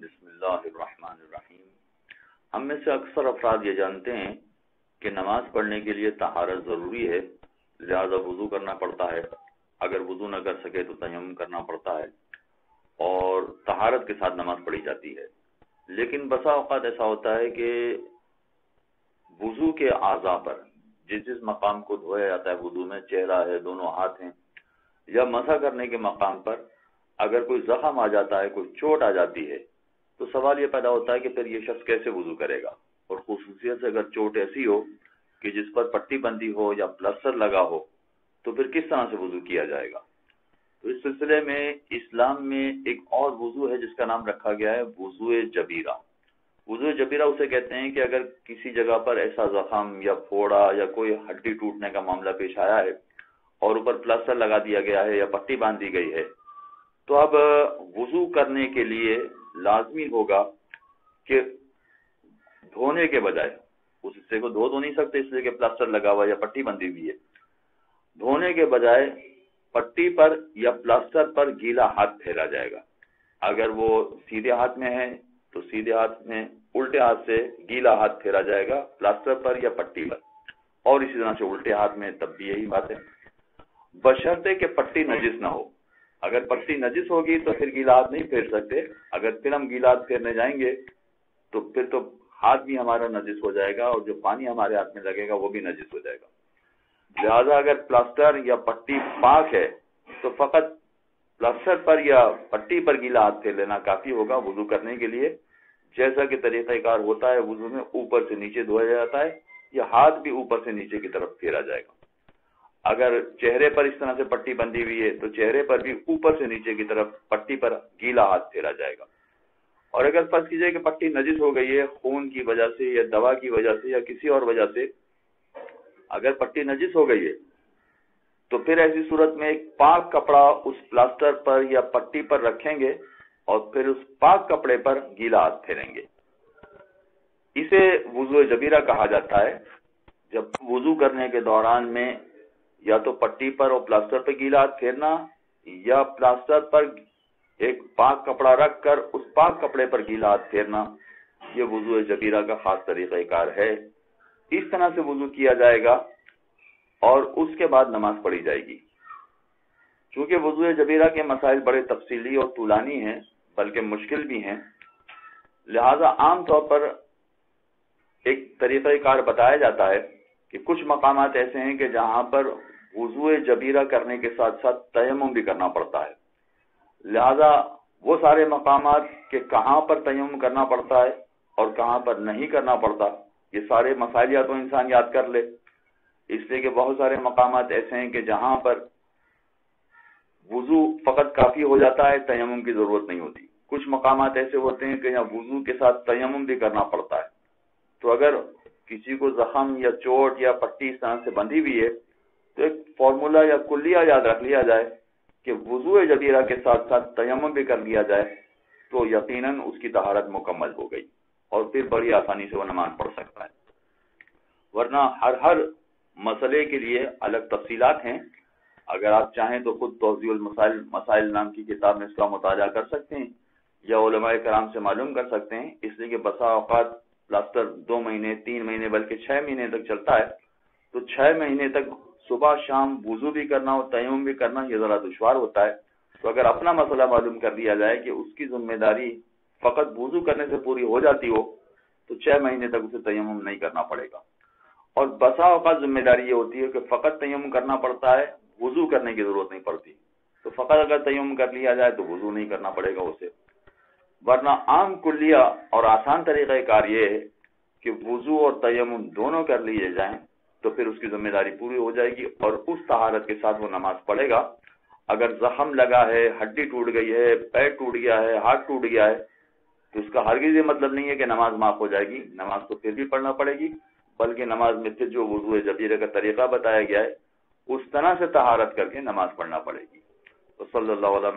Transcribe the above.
बिस्मिल्लाहिर्रहमानिर्रहीम। हम में से अक्सर अफराद ये जानते हैं कि नमाज़ पढ़ने के लिए तहारत ज़रूरी है, लिहाजा वज़ू करना पड़ता है। अगर वज़ू न कर सके तो तयम करना पड़ता है। और तहारत के साथ नमाज़ पढ़ी जाती है। लेकिन बसा अवत ऐसा होता है कि वज़ू के आज़ा पर जिस जिस मकाम को धोया जाता है, वज़ू में चेहरा है, दोनों हाथ हैं, या मसा करने के मकाम पर अगर कोई जख्म आ जाता है, कोई चोट आ जाती है तो सवाल ये पैदा होता है कि फिर ये शख्स कैसे वज़ू करेगा? और खसूसियत से अगर चोट ऐसी हो कि जिस पर पट्टी बंदी हो या प्लस्तर लगा हो तो फिर किस तरह से वज़ू किया जाएगा? तो इस सिलसिले में इस्लाम में एक और वज़ू है जिसका नाम रखा गया है वज़ू जबीरा। वज़ू जबीरा उसे कहते हैं कि अगर किसी जगह पर ऐसा जख्म या फोड़ा या कोई हड्डी टूटने का मामला पेश आया है और ऊपर प्लास्टर लगा दिया गया है या पट्टी बाँध दी गई है तो अब वज़ू करने के लिए लाजमी होगा कि धोने के बजाय, उस हिस्से को धो तो नहीं सकते, इसलिए कि प्लास्टर लगा हुआ या पट्टी बंधी हुई है। धोने के बजाय पट्टी पर या प्लास्टर पर गीला हाथ फेरा जाएगा। अगर वो सीधे हाथ में है तो सीधे हाथ में उल्टे हाथ से गीला हाथ फेरा जाएगा, प्लास्टर पर या पट्टी पर। और इसी तरह से उल्टे हाथ में, तब भी यही बात है। बशर्ते के पट्टी नजिस ना हो। अगर पट्टी नजिस होगी तो फिर गिलास नहीं फेर सकते। अगर फिर हम गिलास फेरने जाएँगे तो फिर तो हाथ भी हमारा नजिस हो जाएगा और जो पानी हमारे हाथ में लगेगा वो भी नजिस हो जाएगा। लिहाजा अगर प्लास्टर या पट्टी पाक है तो फकत प्लास्टर पर या पट्टी पर गीला हाथ फेर लेना काफ़ी होगा वज़ू करने के लिए। जैसा कि तरीक़ाकार होता है, वज़ू में ऊपर से नीचे धोया जाता है या हाथ भी ऊपर से नीचे की तरफ़ फेरा जाएगा। अगर चेहरे पर इस तरह से पट्टी बंधी हुई है तो चेहरे पर भी ऊपर से नीचे की तरफ़ पट्टी पर गीला हाथ फेरा जाएगा। और अगर फ़र्ज़ कीजिए कि पट्टी नजिस हो गई है, खून की वजह से या दवा की वजह से या किसी और वजह से, अगर पट्टी नजिस हो गई है तो फिर ऐसी सूरत में एक पाक कपड़ा उस प्लास्टर पर या पट्टी पर रखेंगे और फिर उस पाक कपड़े पर गीला हाथ फेरेंगे। इसे वज़ू जबीरा कहा जाता है। जब वज़ू करने के दौरान में या तो पट्टी पर और प्लास्टर पर गीला हाथ फेरना, या प्लास्टर पर एक पाक कपड़ा रख कर उस पाक कपड़े पर गीला हाथ फेरना, ये वज़ू जबीरा का खास तरीक़ाकार है। इस तरह से वज़ू किया जाएगा और उसके बाद नमाज़ पढ़ी जाएगी। चूँकि वज़ू जबीरा के मसाइल बड़े तफसीली और तूलानी हैं, बल्कि मुश्किल भी हैं, लिहाजा आमतौर पर एक तरीक़ाकार बताया जाता है कि कुछ मकाम ऐसे हैं कि जहाँ पर वज़ू जबीरा करने के साथ साथ तयम भी करना पड़ता है। लिहाजा वो सारे मकाम के कहाँ पर तयम करना पड़ता है और कहाँ पर नहीं करना पड़ता, ये सारे मसाइल या तो इंसान याद कर ले। इसलिए कि बहुत सारे मकाम ऐसे हैं कि जहाँ पर वज़ू फकत काफ़ी हो जाता है तयम की ज़रूरत नहीं होती। कुछ मकाम ऐसे होते हैं कि यहाँ वज़ू के साथ तयम भी करना पड़ता है। तो अगर किसी को जख्म या चोट या पट्टी इस से बंधी हुई है तो एक फॉर्मूला या कुलिया याद रख लिया जाए कि वज़ू जबीरा के साथ साथ तयम भी कर लिया जाए तो यकीनन उसकी तहारत मुकम्मल हो गई और फिर बड़ी आसानी से वो नमाज़ पढ़ सकता है। वरना हर हर मसले के लिए अलग तफसीलात हैं। अगर आप चाहें तो खुद तोजील मसाइल मसाइल नाम की किताब में इसका मुताजा कर सकते हैं या कराम से मालूम कर सकते हैं। इसलिए कि बसा अवकात प्लास्टर दो महीने, तीन महीने, बल्कि छह महीने तक चलता है तो छह महीने तक सुबह, शाम वज़ू भी करना और तयम भी करना, ये जरा दुशवार होता है। तो अगर अपना मसला मालूम कर दिया जाए कि उसकी ज़िम्मेदारी फकत वज़ू करने से पूरी हो जाती हो तो छह महीने तक उसे तयम नहीं करना पड़ेगा। और बसा अवकात ज़िम्मेदारी ये होती है कि फकत तयम करना पड़ता है, वज़ू करने की ज़रूरत नहीं पड़ती। तो फकत अगर तयम कर लिया जाए तो वज़ू नहीं करना पड़ेगा उसे। वरना आम कुलिया और आसान तरीका कार ये है कि वज़ू और तयम दोनों कर लिए जाएँ तो फिर उसकी ज़िम्मेदारी पूरी हो जाएगी और उस तहारत के साथ वो नमाज़ पढ़ेगा। अगर जख्म लगा है, हड्डी टूट गई है, पैर टूट गया है, हाथ टूट गया है तो उसका हरगिज ये मतलब नहीं है कि नमाज़ माफ़ हो जाएगी। नमाज़ तो फिर भी पढ़ना पड़ेगी, बल्कि नमाज़ में फिर जो वज़ू जबीरे का तरीका बताया गया है, उस तरह से तहारत करके नमाज़ पढ़ना पड़ेगी। तो अलैहि